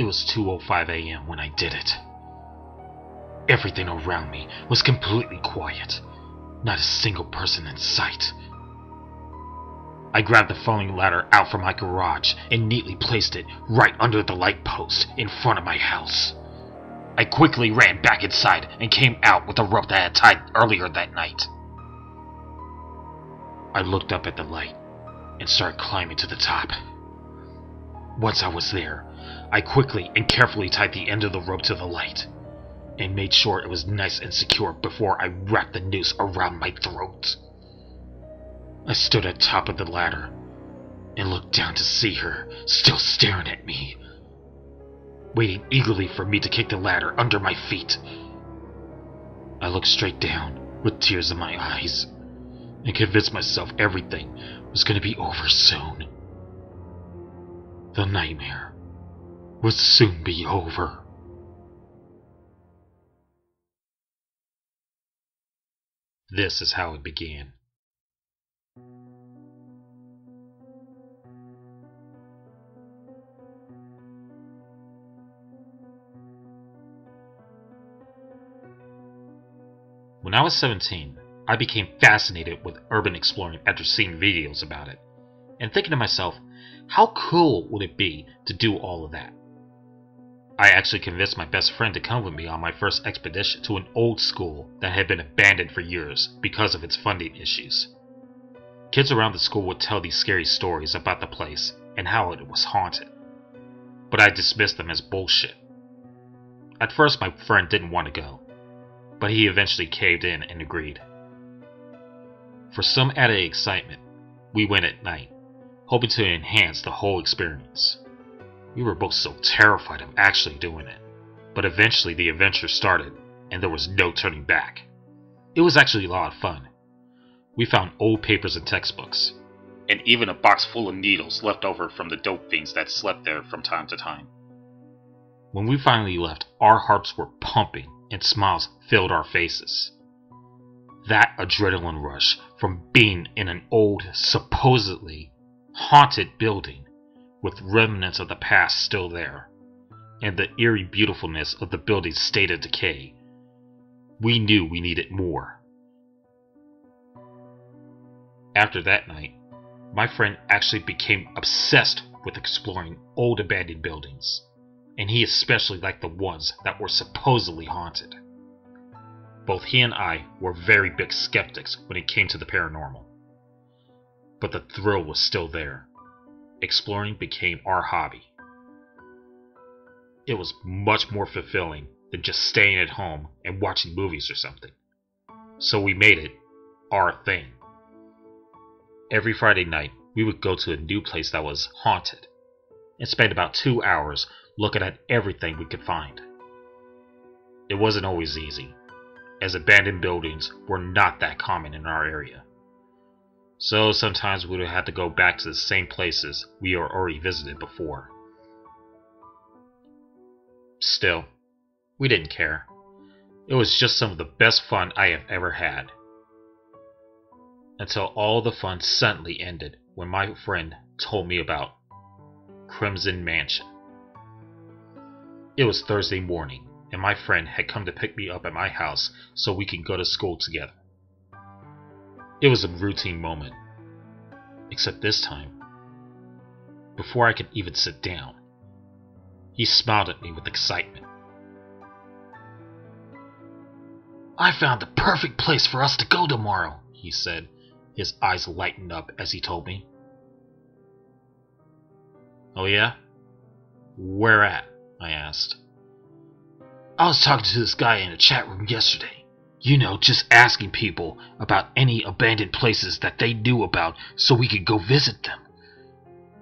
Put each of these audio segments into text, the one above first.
It was 2:05 a.m. when I did it. Everything around me was completely quiet. Not a single person in sight. I grabbed the falling ladder out from my garage and neatly placed it right under the light post in front of my house. I quickly ran back inside and came out with the rope that I had tied earlier that night. I looked up at the light and started climbing to the top. Once I was there, I quickly and carefully tied the end of the rope to the light and made sure it was nice and secure before I wrapped the noose around my throat. I stood at the top of the ladder and looked down to see her still staring at me, waiting eagerly for me to kick the ladder under my feet. I looked straight down with tears in my eyes and convinced myself everything was going to be over soon. The nightmare would soon be over. This is how it began. When I was 17, I became fascinated with urban exploring after seeing videos about it, and thinking to myself, how cool would it be to do all of that? I actually convinced my best friend to come with me on my first expedition to an old school that had been abandoned for years because of its funding issues. Kids around the school would tell these scary stories about the place and how it was haunted, but I dismissed them as bullshit. At first, my friend didn't want to go, but he eventually caved in and agreed. For some added excitement, we went at night, hoping to enhance the whole experience. We were both so terrified of actually doing it, but eventually the adventure started and there was no turning back. It was actually a lot of fun. We found old papers and textbooks, and even a box full of needles left over from the dope fiends that slept there from time to time. When we finally left, our hearts were pumping and smiles filled our faces. That adrenaline rush from being in an old, supposedly haunted building with remnants of the past still there, and the eerie beautifulness of the building's state of decay, we knew we needed more. After that night, my friend actually became obsessed with exploring old abandoned buildings, and he especially liked the ones that were supposedly haunted. Both he and I were very big skeptics when it came to the paranormal. But the thrill was still there. Exploring became our hobby. It was much more fulfilling than just staying at home and watching movies or something. So we made it our thing. Every Friday night, we would go to a new place that was haunted and spend about two hours looking at everything we could find. It wasn't always easy, as abandoned buildings were not that common in our area. So sometimes we would have to go back to the same places we had already visited before. Still, we didn't care. It was just some of the best fun I have ever had. Until all the fun suddenly ended when my friend told me about Crimson Mansion. It was Thursday morning, and my friend had come to pick me up at my house so we could go to school together. It was a routine moment, except this time, before I could even sit down, he smiled at me with excitement. I found the perfect place for us to go tomorrow, he said, his eyes lightened up as he told me. Oh, yeah? Where at? I asked. I was talking to this guy in a chat room yesterday. You know, just asking people about any abandoned places that they knew about so we could go visit them.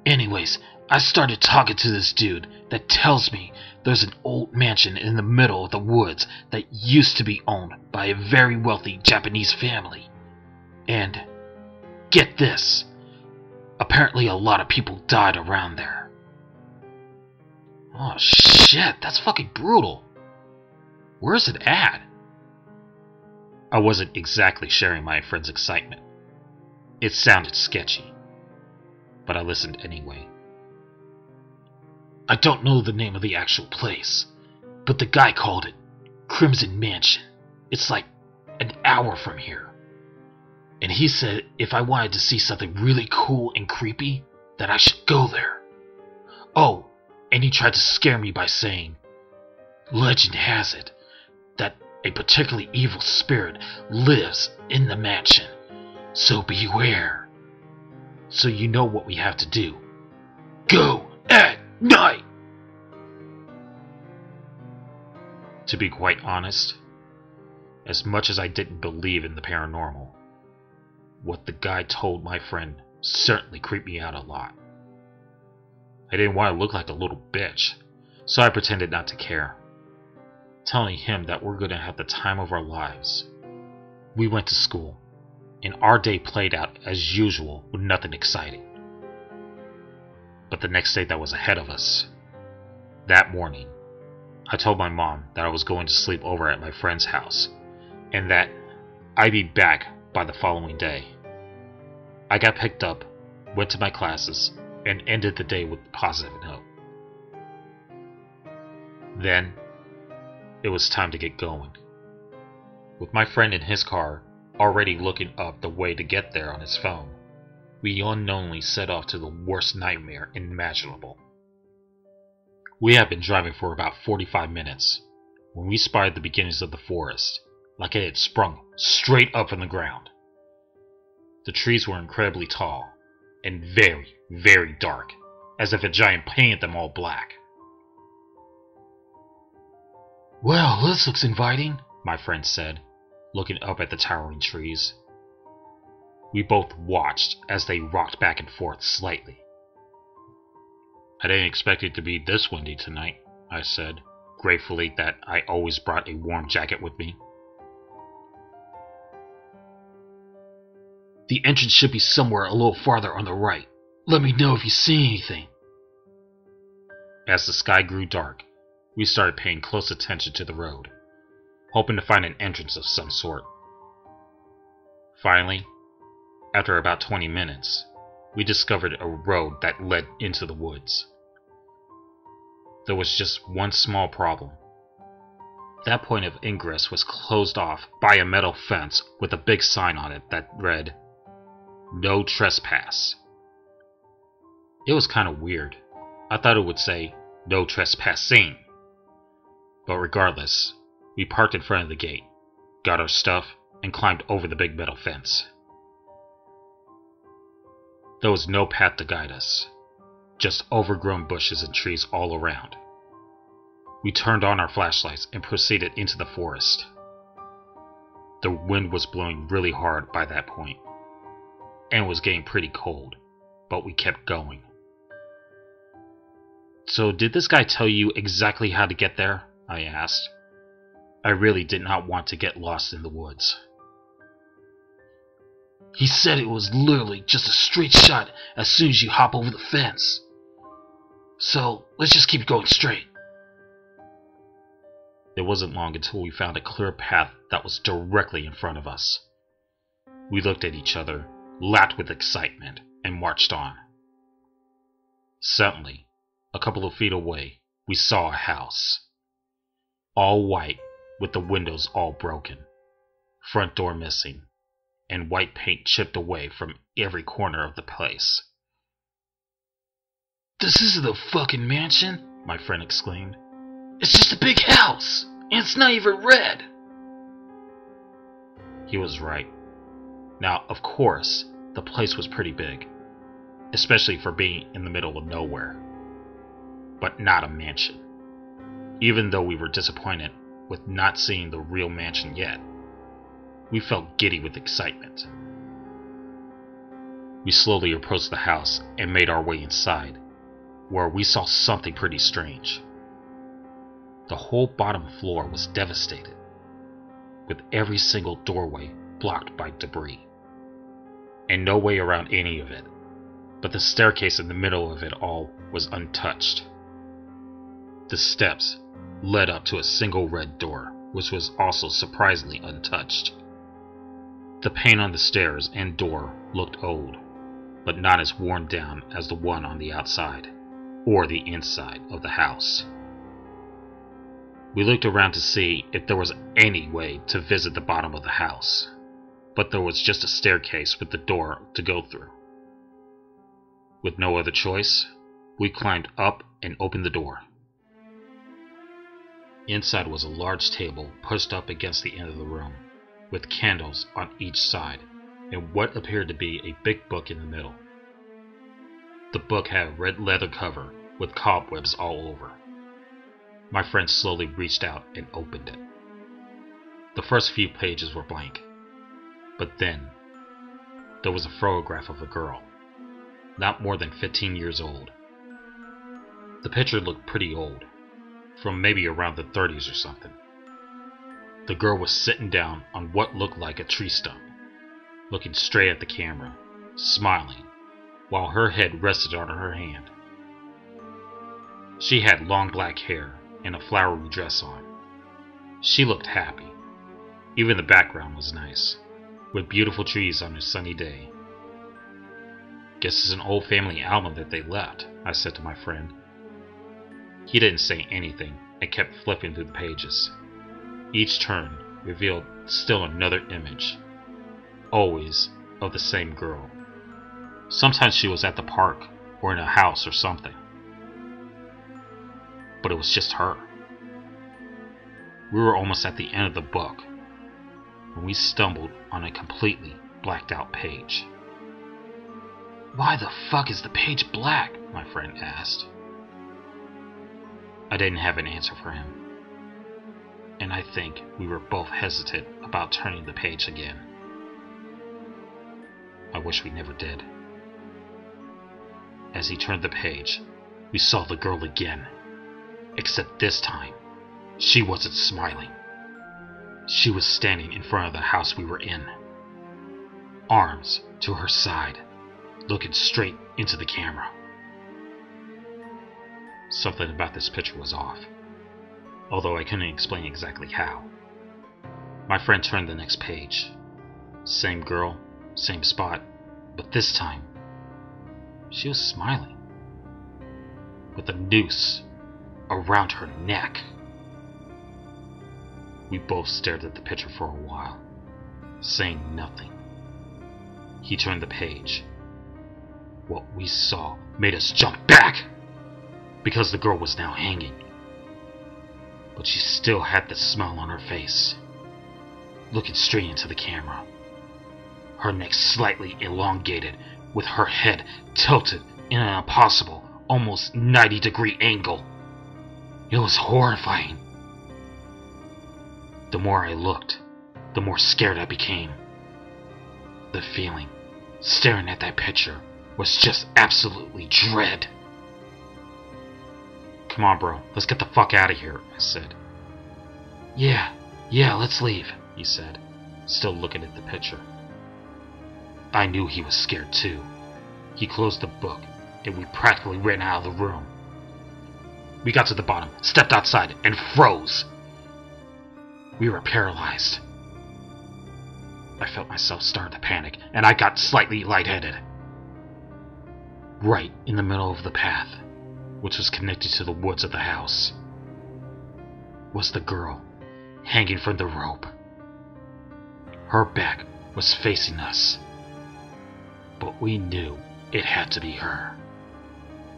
Anyways, I started talking to this dude that tells me there's an old mansion in the middle of the woods that used to be owned by a very wealthy Japanese family. And get this apparently, a lot of people died around there. Oh shit, that's fucking brutal. Where's it at? I wasn't exactly sharing my friend's excitement. It sounded sketchy, but I listened anyway. I don't know the name of the actual place, but the guy called it Crimson Mansion. It's like an hour from here. And he said if I wanted to see something really cool and creepy, that I should go there. Oh, and he tried to scare me by saying, Legend has it that a particularly evil spirit lives in the mansion, so beware. So you know what we have to do. Go at night! To be quite honest, as much as I didn't believe in the paranormal, what the guy told my friend certainly creeped me out a lot. I didn't want to look like a little bitch, so I pretended not to care, telling him that we're going to have the time of our lives. We went to school, and our day played out as usual with nothing exciting. But the next day that was ahead of us, that morning, I told my mom that I was going to sleep over at my friend's house, and that I'd be back by the following day. I got picked up, went to my classes, and ended the day with positive note. Then, it was time to get going. With my friend in his car, already looking up the way to get there on his phone, we unknowingly set off to the worst nightmare imaginable. We had been driving for about 45 minutes when we spied the beginnings of the forest, like it had sprung straight up from the ground. The trees were incredibly tall and very, very dark, as if a giant painted them all black. Well, this looks inviting, my friend said, looking up at the towering trees. We both watched as they rocked back and forth slightly. I didn't expect it to be this windy tonight, I said, gratefully that I always brought a warm jacket with me. The entrance should be somewhere a little farther on the right. Let me know if you see anything. As the sky grew dark, we started paying close attention to the road, hoping to find an entrance of some sort. Finally, after about 20 minutes, we discovered a road that led into the woods. There was just one small problem. That point of ingress was closed off by a metal fence with a big sign on it that read, No Trespass. It was kind of weird. I thought it would say, No Trespassing. But regardless, we parked in front of the gate, got our stuff, and climbed over the big metal fence. There was no path to guide us, just overgrown bushes and trees all around. We turned on our flashlights and proceeded into the forest. The wind was blowing really hard by that point, and was getting pretty cold, but we kept going. So, did this guy tell you exactly how to get there? I asked. I really did not want to get lost in the woods. He said it was literally just a straight shot as soon as you hop over the fence. So, let's just keep going straight. It wasn't long until we found a clear path that was directly in front of us. We looked at each other, laughed with excitement, and marched on. Suddenly, a couple of feet away, we saw a house. All white, with the windows all broken, front door missing, and white paint chipped away from every corner of the place. This isn't a fucking mansion, my friend exclaimed. It's just a big house, and it's not even red. He was right. Now, of course, the place was pretty big, especially for being in the middle of nowhere. But not a mansion. Even though we were disappointed with not seeing the real mansion yet, we felt giddy with excitement. We slowly approached the house and made our way inside, where we saw something pretty strange. The whole bottom floor was devastated, with every single doorway blocked by debris, and no way around any of it, but the staircase in the middle of it all was untouched. The steps led up to a single red door, which was also surprisingly untouched. The paint on the stairs and door looked old, but not as worn down as the one on the outside. or the inside of the house. We looked around to see if there was any way to visit the bottom of the house, but there was just a staircase with the door to go through. With no other choice, we climbed up and opened the door. Inside was a large table pushed up against the end of the room, with candles on each side, and what appeared to be a big book in the middle. The book had a red leather cover with cobwebs all over. My friend slowly reached out and opened it. The first few pages were blank, but then there was a photograph of a girl, not more than 15 years old. The picture looked pretty old, from maybe around the 30s or something. The girl was sitting down on what looked like a tree stump, looking straight at the camera, smiling, while her head rested on her hand. She had long black hair and a flowery dress on. She looked happy. Even the background was nice, with beautiful trees on a sunny day. Guess it's an old family album that they left, I said to my friend. He didn't say anything and kept flipping through the pages. Each turn revealed still another image, always of the same girl. Sometimes she was at the park or in a house or something. But it was just her. We were almost at the end of the book when we stumbled on a completely blacked out page. Why the fuck is the page black? my friend asked. I didn't have an answer for him. And I think we were both hesitant about turning the page again. I wish we never did. As he turned the page, we saw the girl again. Except this time, she wasn't smiling. She was standing in front of the house we were in, arms to her side, looking straight into the camera. Something about this picture was off, although I couldn't explain exactly how. My friend turned the next page. Same girl, same spot, but this time, she was smiling. With a noose around her neck. We both stared at the picture for a while, saying nothing. He turned the page. What we saw made us jump back! Because the girl was now hanging. But she still had the smile on her face, looking straight into the camera. Her neck slightly elongated, with her head tilted in an impossible, almost 90 degree angle. It was horrifying. The more I looked, the more scared I became. The feeling, staring at that picture, was just absolutely dread. Come on, bro, let's get the fuck out of here, I said. Yeah, yeah, let's leave, he said, still looking at the picture. I knew he was scared too. He closed the book, and we practically ran out of the room. We got to the bottom, stepped outside, and froze. We were paralyzed. I felt myself start to panic, and I got slightly lightheaded. Right in the middle of the path, which was connected to the woods of the house, was the girl hanging from the rope. Her back was facing us, but we knew it had to be her.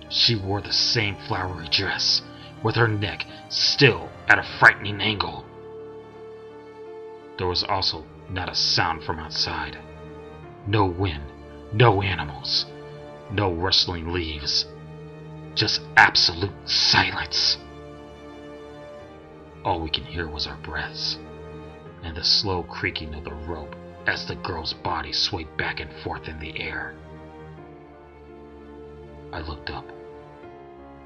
She wore the same flowery dress, with her neck still at a frightening angle. There was also not a sound from outside. No wind, no animals, no rustling leaves. Just absolute silence. All we can hear was our breaths, and the slow creaking of the rope as the girl's body swayed back and forth in the air. I looked up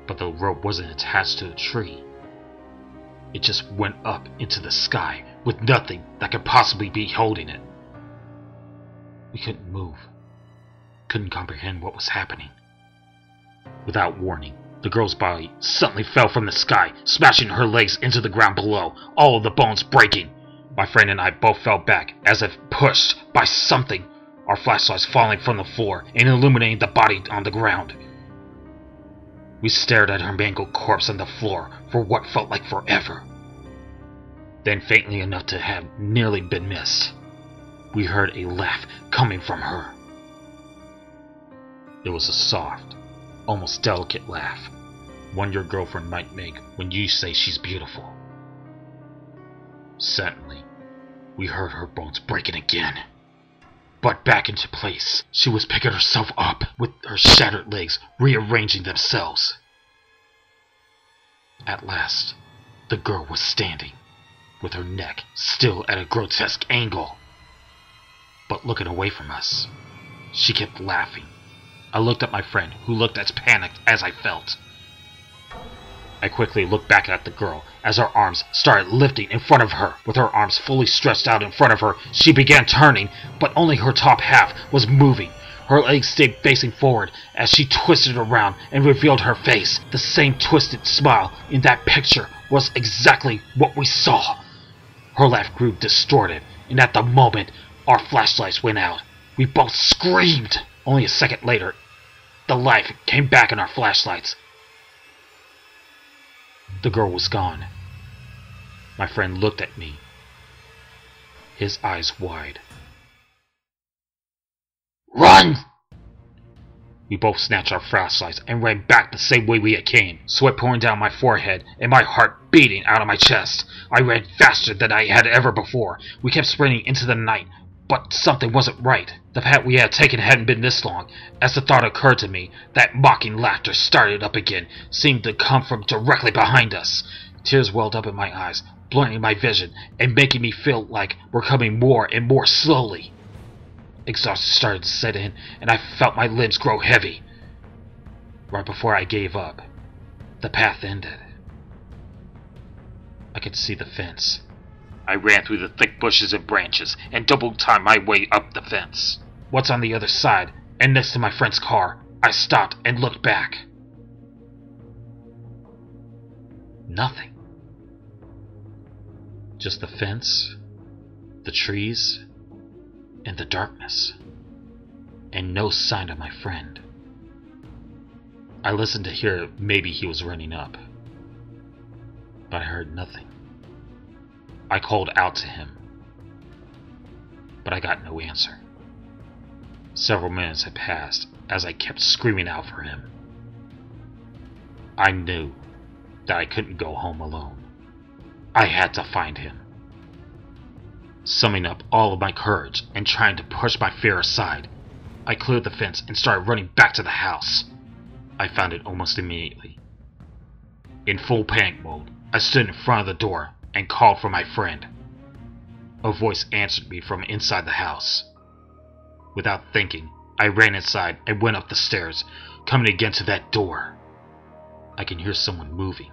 but the rope wasn't attached to the tree. It just went up into the sky with nothing that could possibly be holding it. We couldn't move, couldn't comprehend what was happening. Without warning, the girl's body suddenly fell from the sky, smashing her legs into the ground below, all of the bones breaking. My friend and I both fell back, as if pushed by something, our flashlights falling from the floor and illuminating the body on the ground. We stared at her mangled corpse on the floor for what felt like forever. Then, faintly enough to have nearly been missed, we heard a laugh coming from her. It was a soft, almost delicate laugh, one your girlfriend might make when you say she's beautiful. Suddenly, we heard her bones breaking again. But back into place, she was picking herself up with her shattered legs rearranging themselves. At last, the girl was standing, with her neck still at a grotesque angle. But looking away from us, she kept laughing. I looked at my friend, who looked as panicked as I felt. I quickly looked back at the girl as her arms started lifting in front of her. With her arms fully stretched out in front of her, she began turning, but only her top half was moving. Her legs stayed facing forward as she twisted around and revealed her face. The same twisted smile in that picture was exactly what we saw. Her laugh grew distorted, and at the moment our flashlights went out, we both screamed. Only a second later, light came back in our flashlights. The girl was gone. My friend looked at me, his eyes wide. Run! We both snatched our flashlights and ran back the same way we had came, sweat pouring down my forehead and my heart beating out of my chest. I ran faster than I had ever before. We kept sprinting into the night, but something wasn't right. The path we had taken hadn't been this long. As the thought occurred to me, that mocking laughter started up again, seemed to come from directly behind us. Tears welled up in my eyes, blurring my vision, and making me feel like we're coming more and more slowly. Exhaustion started to set in, and I felt my limbs grow heavy. Right before I gave up, the path ended. I could see the fence. I ran through the thick bushes and branches and double timed my way up the fence. What's on the other side, and next to my friend's car, I stopped and looked back. Nothing. Just the fence, the trees, and the darkness. And no sign of my friend. I listened to hear maybe he was running up. But I heard nothing. I called out to him, but I got no answer. Several minutes had passed as I kept screaming out for him. I knew that I couldn't go home alone. I had to find him. Summing up all of my courage and trying to push my fear aside, I cleared the fence and started running back to the house. I found it almost immediately. In full panic mode, I stood in front of the door and called for my friend. A voice answered me from inside the house. Without thinking, I ran inside and went up the stairs, coming again to that door. I can hear someone moving.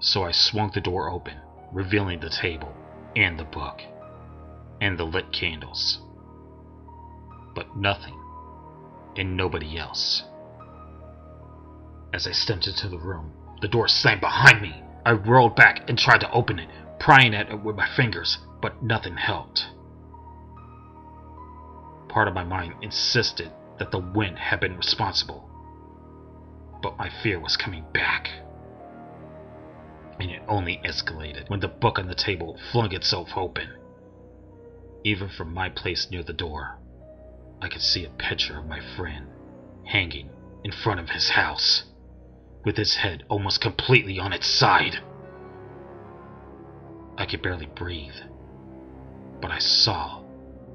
So I swung the door open, revealing the table, and the book, and the lit candles. But nothing, and nobody else. As I stepped into the room, the door slammed behind me. I rolled back and tried to open it, prying at it with my fingers, but nothing helped. Part of my mind insisted that the wind had been responsible, but my fear was coming back. And it only escalated when the book on the table flung itself open. Even from my place near the door, I could see a picture of my friend hanging in front of his house with his head almost completely on its side. I could barely breathe, but I saw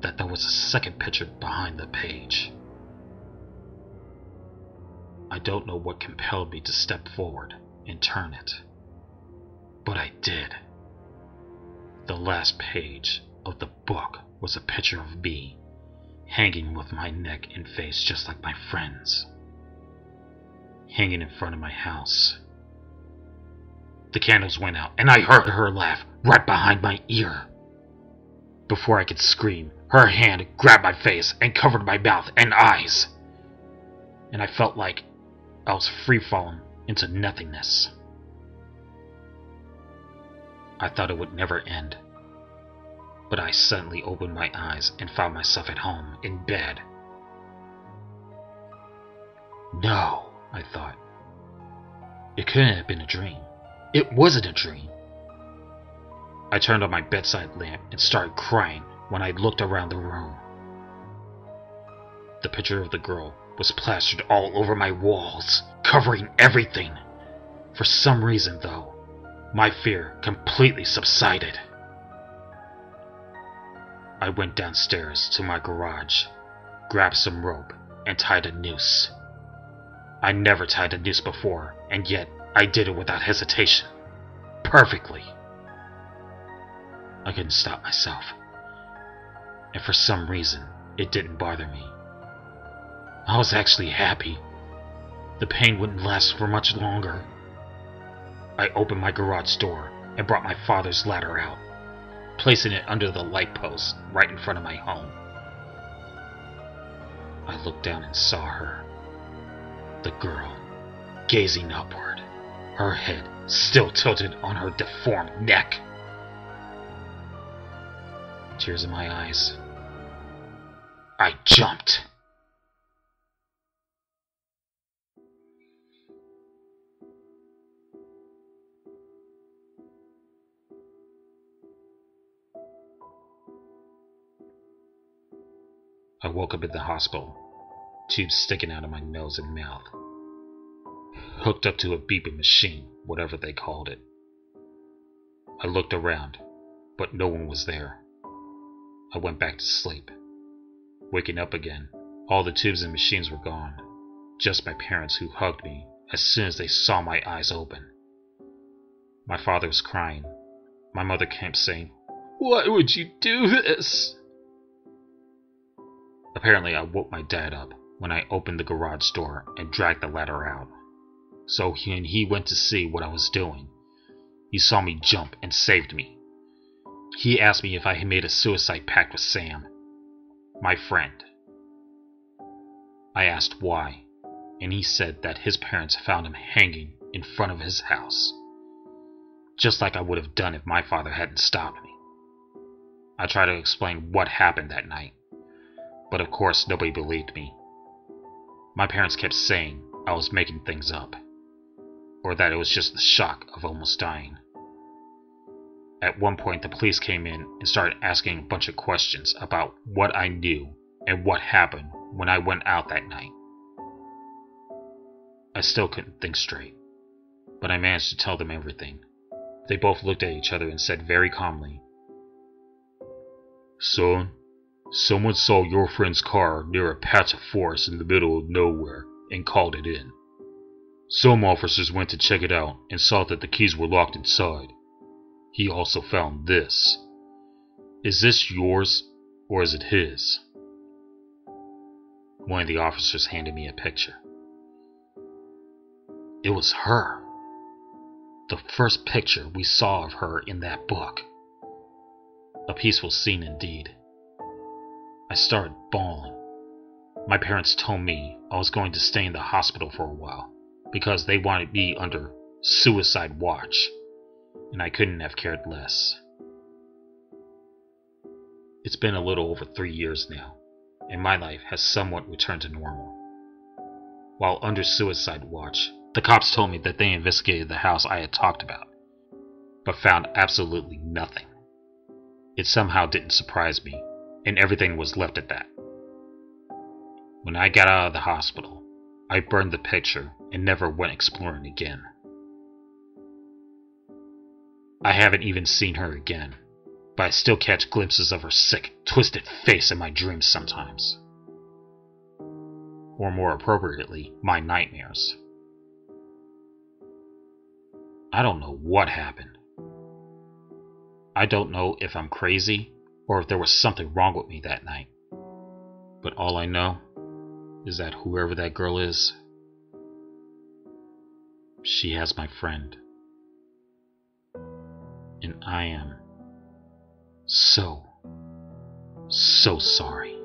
that there was a second picture behind the page. I don't know what compelled me to step forward and turn it, but I did. The last page of the book was a picture of me, hanging with my neck and face just like my friend's hanging in front of my house. The candles went out, and I heard her laugh right behind my ear. Before I could scream, her hand grabbed my face and covered my mouth and eyes. And I felt like I was free falling into nothingness. I thought it would never end. But I suddenly opened my eyes and found myself at home, in bed. No. I thought. It couldn't have been a dream. It wasn't a dream. I turned on my bedside lamp and started crying when I looked around the room. The picture of the girl was plastered all over my walls, covering everything. For some reason, though, my fear completely subsided. I went downstairs to my garage, grabbed some rope, and tied a noose. I never tied a noose before, and yet I did it without hesitation. Perfectly. I couldn't stop myself. And for some reason, it didn't bother me. I was actually happy. The pain wouldn't last for much longer. I opened my garage door and brought my father's ladder out, placing it under the light post right in front of my home. I looked down and saw her. The girl, gazing upward, her head still tilted on her deformed neck. Tears in my eyes. I jumped. I woke up in the hospital, tubes sticking out of my nose and mouth, hooked up to a beeping machine, whatever they called it. I looked around, but no one was there. I went back to sleep. Waking up again, all the tubes and machines were gone, just my parents who hugged me as soon as they saw my eyes open. My father was crying. My mother kept saying, Why would you do this? Apparently, I woke my dad up when I opened the garage door and dragged the ladder out. So when he went to see what I was doing, he saw me jump and saved me. He asked me if I had made a suicide pact with Sam, my friend. I asked why, and he said that his parents found him hanging in front of his house, just like I would have done if my father hadn't stopped me. I tried to explain what happened that night, but of course nobody believed me. My parents kept saying I was making things up, or that it was just the shock of almost dying. At one point, the police came in and started asking a bunch of questions about what I knew and what happened when I went out that night. I still couldn't think straight, but I managed to tell them everything. They both looked at each other and said very calmly, Son, Someone saw your friend's car near a patch of forest in the middle of nowhere and called it in. Some officers went to check it out and saw that the keys were locked inside. He also found this. Is this yours or is it his? One of the officers handed me a picture. It was her. The first picture we saw of her in that book. A peaceful scene indeed. I started bawling. My parents told me I was going to stay in the hospital for a while because they wanted me under suicide watch, and I couldn't have cared less. It's been a little over three years now, and my life has somewhat returned to normal. While under suicide watch, the cops told me that they investigated the house I had talked about, but found absolutely nothing. It somehow didn't surprise me and everything was left at that. When I got out of the hospital, I burned the picture and never went exploring again. I haven't even seen her again, but I still catch glimpses of her sick, twisted face in my dreams sometimes. Or more appropriately, my nightmares. I don't know what happened. I don't know if I'm crazy or if there was something wrong with me that night. But all I know is that whoever that girl is, she has my friend. And I am so, so sorry.